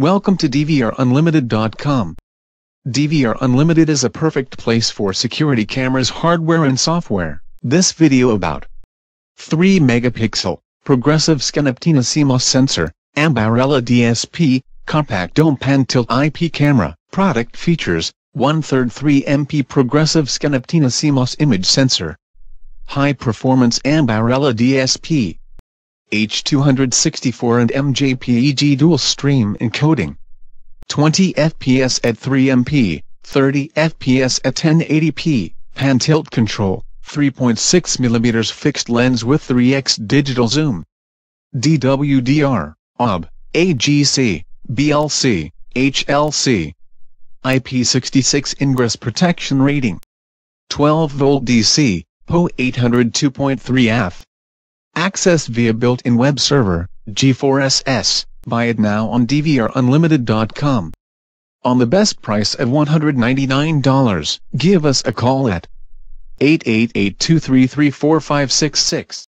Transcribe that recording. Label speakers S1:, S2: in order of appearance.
S1: Welcome to DVRUnlimited.com. DVR Unlimited is a perfect place for security cameras hardware and software. This video about 3 megapixel progressive Scan Aptina CMOS sensor, Ambarella DSP, compact dome pan tilt IP camera, product features, 1 3 3 MP progressive Scan Aptina CMOS image sensor, high performance Ambarella DSP, H264 and MJPEG dual stream encoding. 20 fps at 3 MP, 30 fps at 1080p, pan tilt control, 3.6mm fixed lens with 3x digital zoom. DWDR, OB, AGC, BLC, HLC. IP66 ingress protection rating. 12 volt DC, PO 802.3af. Access via built-in web server, G4SS. Buy it now on DVRUnlimited.com. On the best price of $199, give us a call at 888-233-4566.